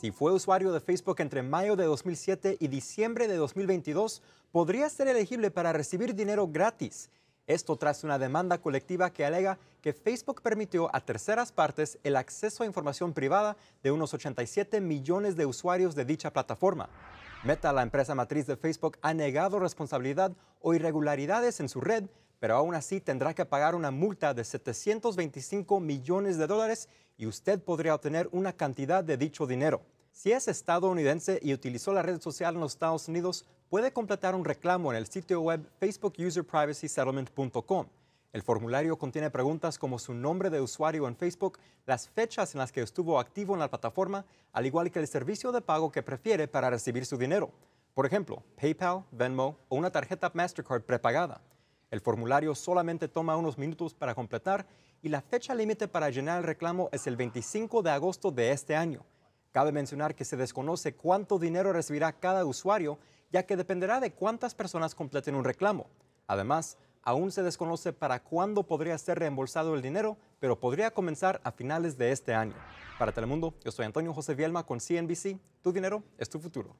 Si fue usuario de Facebook entre mayo de 2007 y diciembre de 2022, podría ser elegible para recibir dinero gratis. Esto tras una demanda colectiva que alega que Facebook permitió a terceras partes el acceso a información privada de unos 87 millones de usuarios de dicha plataforma. Meta, la empresa matriz de Facebook, ha negado responsabilidad o irregularidades en su red, pero aún así tendrá que pagar una multa de 725 millones de dólares y usted podría obtener una cantidad de dicho dinero. Si es estadounidense y utilizó la red social en los Estados Unidos, puede completar un reclamo en el sitio web facebookuserprivacysettlement.com. El formulario contiene preguntas como su nombre de usuario en Facebook, las fechas en las que estuvo activo en la plataforma, al igual que el servicio de pago que prefiere para recibir su dinero. Por ejemplo, PayPal, Venmo o una tarjeta Mastercard prepagada. El formulario solamente toma unos minutos para completar y la fecha límite para llenar el reclamo es el 25 de agosto de este año. Cabe mencionar que se desconoce cuánto dinero recibirá cada usuario, ya que dependerá de cuántas personas completen un reclamo. Además, aún se desconoce para cuándo podría ser reembolsado el dinero, pero podría comenzar a finales de este año. Para Telemundo, yo soy Antonio José Vielma con CNBC. Tu dinero es tu futuro.